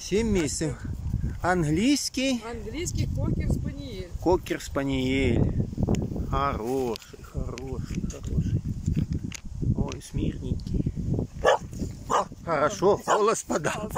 7 месяцев. Английский Английский кокер спаниель. кокер спаниель. Хороший, хороший, хороший. Ой, смирненький. Хорошо, голос подал.